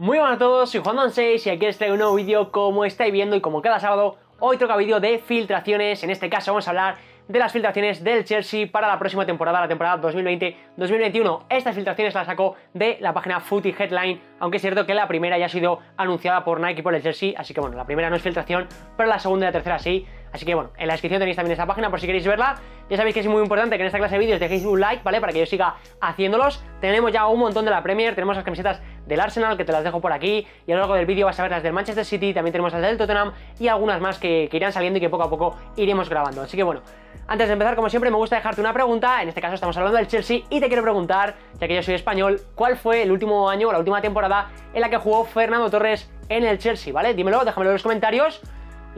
Muy buenas a todos, soy Juan 6 y aquí os traigo un nuevo vídeo como estáis viendo y como cada sábado hoy toca vídeo de filtraciones, en este caso vamos a hablar de las filtraciones del Chelsea para la próxima temporada, la temporada 2020-2021. Estas filtraciones las sacó de la página Footy Headline, aunque es cierto que la primera ya ha sido anunciada por Nike por el Chelsea, así que bueno, la primera no es filtración, pero la segunda y la tercera sí. Así que bueno, en la descripción tenéis también esta página por si queréis verla. Ya sabéis que es muy importante que en esta clase de vídeos dejéis un like, ¿vale? Para que yo siga haciéndolos. Tenemos ya un montón de la Premier, tenemos las camisetas del Arsenal, que te las dejo por aquí, y a lo largo del vídeo vas a ver las del Manchester City, también tenemos las del Tottenham y algunas más que, irán saliendo y que poco a poco iremos grabando. Así que bueno, antes de empezar, como siempre, me gusta dejarte una pregunta, en este caso estamos hablando del Chelsea, y te quiero preguntar, ya que yo soy español, ¿cuál fue el último año o la última temporada en la que jugó Fernando Torres en el Chelsea, ¿vale? Dímelo, déjamelo en los comentarios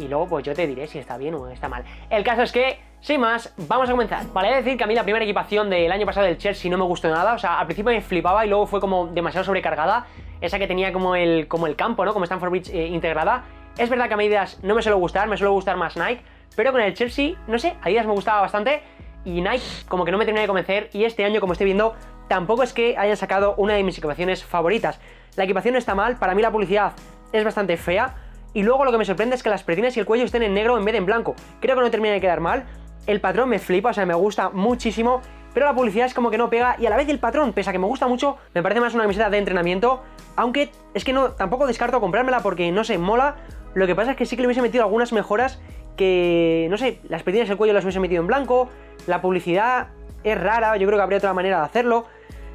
y luego pues yo te diré si está bien o está mal. El caso es que, sin más, vamos a comenzar. Vale, decir que a mí la primera equipación del año pasado del Chelsea no me gustó nada, o sea, al principio me flipaba y luego fue como demasiado sobrecargada, esa que tenía como el, como el campo, ¿no? Como Stanford Bridge eh, integrada. Es verdad que a Adidas no me suele gustar, me suele gustar más Nike, pero con el Chelsea, no sé, Adidas me gustaba bastante y Nike como que no me termina de convencer y este año, como estoy viendo, tampoco es que hayan sacado una de mis equipaciones favoritas. La equipación no está mal, para mí la publicidad es bastante fea, y luego lo que me sorprende es que las pretinas y el cuello estén en negro en vez de en blanco. Creo que no termina de quedar mal. El patrón me flipa, o sea, me gusta muchísimo. Pero la publicidad es como que no pega y a la vez el patrón, pese a que me gusta mucho, me parece más una camiseta de entrenamiento. Aunque es que no, tampoco descarto comprármela porque no sé, mola. Lo que pasa es que sí que le hubiese metido algunas mejoras que, no sé, las pretinas y el cuello las hubiese metido en blanco. La publicidad es rara, yo creo que habría otra manera de hacerlo.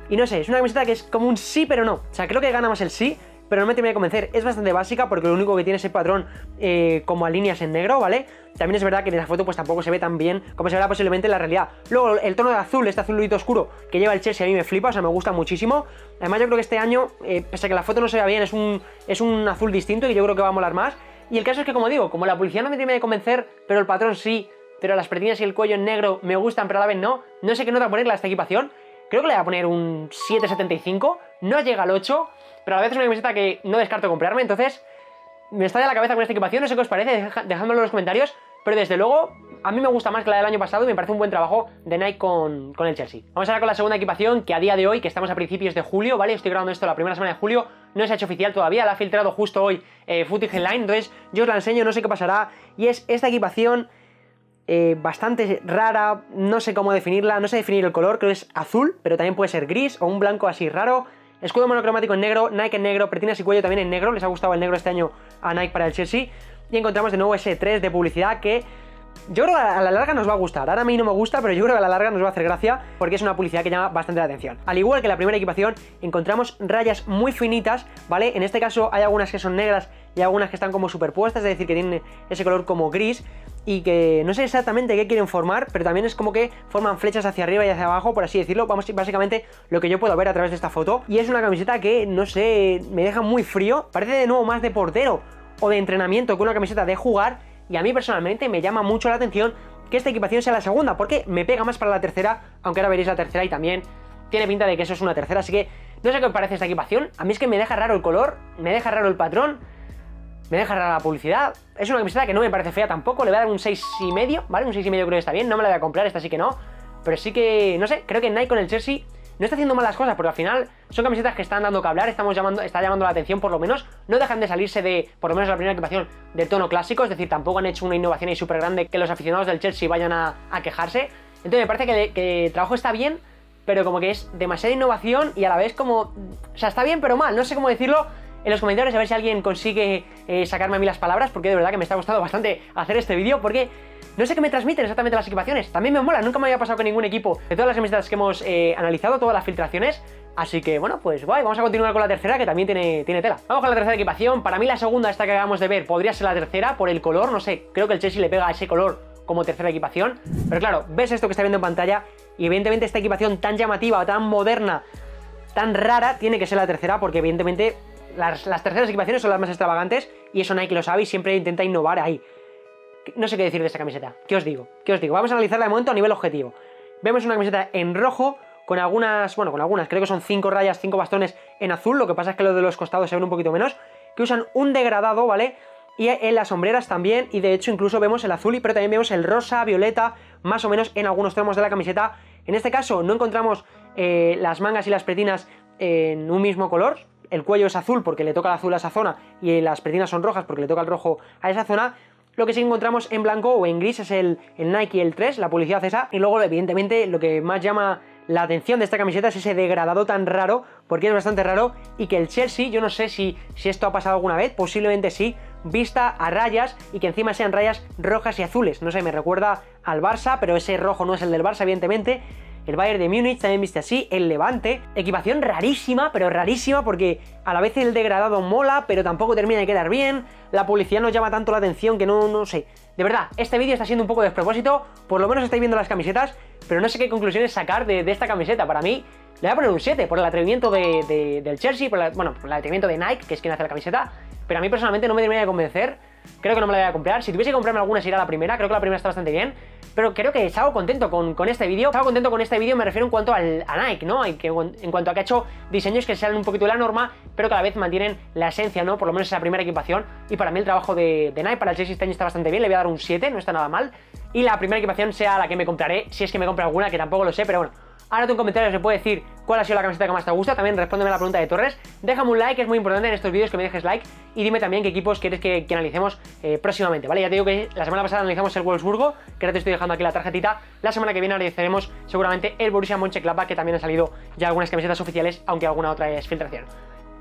Y no sé, es una camiseta que es como un sí, pero no. O sea, creo que gana más el sí pero no me termina de convencer. Es bastante básica porque lo único que tiene es el patrón eh, como a líneas en negro, ¿vale? También es verdad que en la foto pues tampoco se ve tan bien como se verá posiblemente en la realidad. Luego el tono de azul, este azulito oscuro que lleva el Chelsea a mí me flipa, o sea, me gusta muchísimo. Además yo creo que este año, eh, pese a que la foto no se vea bien, es un, es un azul distinto y yo creo que va a molar más. Y el caso es que como digo, como la publicidad no me termina de convencer, pero el patrón sí, pero las pretinas y el cuello en negro me gustan, pero a la vez no, no sé qué nota ponerle a esta equipación. Creo que le voy a poner un 7,75, no llega al 8, pero a veces es una camiseta que no descarto comprarme, entonces me está de la cabeza con esta equipación, no sé qué os parece, dejadmelo en los comentarios, pero desde luego a mí me gusta más que la del año pasado y me parece un buen trabajo de Nike con, con el Chelsea. Vamos ahora con la segunda equipación, que a día de hoy, que estamos a principios de julio, ¿vale? Estoy grabando esto la primera semana de julio, no se ha hecho oficial todavía, la ha filtrado justo hoy eh, Footage Headline, entonces yo os la enseño, no sé qué pasará, y es esta equipación... Eh, bastante rara, no sé cómo definirla, no sé definir el color, creo que es azul, pero también puede ser gris o un blanco así raro. Escudo monocromático en negro, Nike en negro, pretinas y cuello también en negro. Les ha gustado el negro este año a Nike para el Chelsea. Y encontramos de nuevo ese 3 de publicidad que yo creo que a la larga nos va a gustar. Ahora a mí no me gusta, pero yo creo que a la larga nos va a hacer gracia porque es una publicidad que llama bastante la atención. Al igual que la primera equipación, encontramos rayas muy finitas, ¿vale? En este caso hay algunas que son negras y algunas que están como superpuestas, es decir, que tienen ese color como gris y que no sé exactamente qué quieren formar, pero también es como que forman flechas hacia arriba y hacia abajo, por así decirlo. Vamos, básicamente lo que yo puedo ver a través de esta foto. Y es una camiseta que, no sé, me deja muy frío. Parece de nuevo más de portero o de entrenamiento que una camiseta de jugar. Y a mí personalmente me llama mucho la atención que esta equipación sea la segunda, porque me pega más para la tercera, aunque ahora veréis la tercera y también tiene pinta de que eso es una tercera, así que no sé qué me parece esta equipación. A mí es que me deja raro el color, me deja raro el patrón me deja rara la publicidad. Es una camiseta que no me parece fea tampoco. Le voy a dar un 6,5, ¿vale? Un 6,5 creo que está bien. No me la voy a comprar, esta sí que no. Pero sí que, no sé, creo que Nike con el Chelsea no está haciendo malas cosas, porque al final son camisetas que están dando que hablar, estamos llamando, está llamando la atención por lo menos, no dejan de salirse de, por lo menos la primera equipación, de tono clásico, es decir, tampoco han hecho una innovación ahí súper grande que los aficionados del Chelsea vayan a, quejarse. Entonces me parece que, que el trabajo está bien, pero como que es demasiada innovación y a la vez como... O sea, está bien pero mal, no sé cómo decirlo, en los comentarios a ver si alguien consigue eh, sacarme a mí las palabras, porque de verdad que me está gustando bastante hacer este vídeo, porque no sé qué me transmiten exactamente las equipaciones. También me mola, nunca me había pasado con ningún equipo de todas las camisetas que hemos eh, analizado, todas las filtraciones. Así que bueno, pues guay, vamos a continuar con la tercera que también tiene, tiene tela. Vamos con la tercera equipación. Para mí la segunda, esta que acabamos de ver, podría ser la tercera por el color. No sé, creo que el Chelsea le pega a ese color como tercera equipación. Pero claro, ves esto que está viendo en pantalla y evidentemente esta equipación tan llamativa, tan moderna, tan rara, tiene que ser la tercera porque evidentemente las, terceras equipaciones son las más extravagantes y eso Nike lo sabe y siempre intenta innovar ahí. No sé qué decir de esta camiseta. ¿Qué os digo? ¿Qué os digo? Vamos a analizarla de momento a nivel objetivo. Vemos una camiseta en rojo con algunas, bueno, con algunas, creo que son cinco rayas, cinco bastones en azul, lo que pasa es que lo de los costados se ven un poquito menos, que usan un degradado, ¿vale? Y en las sombreras también, y de hecho incluso vemos el azul, pero también vemos el rosa, violeta, más o menos en algunos tramos de la camiseta. En este caso no encontramos eh, las mangas y las pretinas en un mismo color, el cuello es azul porque le toca el azul a esa zona y las pretinas son rojas porque le toca el rojo a esa zona, lo que sí encontramos en blanco o en gris es el, el Nike el 3, la publicidad esa, y luego evidentemente lo que más llama la atención de esta camiseta es ese degradado tan raro, porque es bastante raro, y que el Chelsea, yo no sé si, si esto ha pasado alguna vez, posiblemente sí, vista a rayas y que encima sean rayas rojas y azules. No sé, me recuerda al Barça, pero ese rojo no es el del Barça, evidentemente. El Bayern de Múnich también viste así, el Levante. Equipación rarísima, pero rarísima porque a la vez el degradado mola, pero tampoco termina de quedar bien. La publicidad nos llama tanto la atención que no, no sé. De verdad, este vídeo está siendo un poco despropósito, por lo menos estáis viendo las camisetas, pero no sé qué conclusiones sacar de, esta camiseta. Para mí, le voy a poner un 7 por el atrevimiento del Chelsea, por bueno, por el atrevimiento de Nike, que es quien hace la camiseta, pero a mí personalmente no me termina de convencer. Creo que no me la voy a comprar. Si tuviese que comprarme alguna sería la primera, creo que la primera está bastante bien. Pero creo que estaba contento con, este vídeo. Estaba contento con este vídeo, me refiero en cuanto al, a Nike, ¿no? que, en cuanto a que ha hecho diseños que salen un poquito de la norma, pero que a la vez mantienen la esencia, ¿no? Por lo menos esa primera equipación. Y para mí el trabajo de, Nike para el Chelsea este año está bastante bien. Le voy a dar un 7, no está nada mal. Y la primera equipación sea la que me compraré, si es que me compro alguna, que tampoco lo sé, pero bueno. Ahora tú en comentarios me puedes decir cuál ha sido la camiseta que más te gusta. También respóndeme la pregunta de Torres. Déjame un like, es muy importante en estos vídeos que me dejes like. Y dime también qué equipos quieres que, analicemos eh, próximamente, ¿vale? Ya te digo que la semana pasada analizamos el Wolfsburgo, que ahora te estoy dejando aquí la tarjetita. La semana que viene analizaremos seguramente el Borussia Mönchengladbach, que también han salido ya algunas camisetas oficiales, aunque alguna otra es filtración.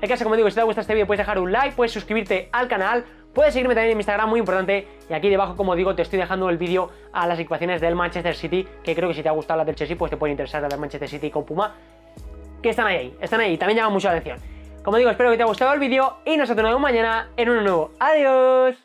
En caso, como digo, si te ha gustado este vídeo puedes dejar un like, puedes suscribirte al canal, puedes seguirme también en mi Instagram, muy importante, y aquí debajo, como digo, te estoy dejando el vídeo a las ecuaciones del Manchester City, que creo que si te ha gustado la del Chelsea, pues te puede interesar la del Manchester City con Puma, que están ahí, están ahí, también llaman mucho la atención. Como digo, espero que te haya gustado el vídeo y nos vemos mañana en uno nuevo. ¡Adiós!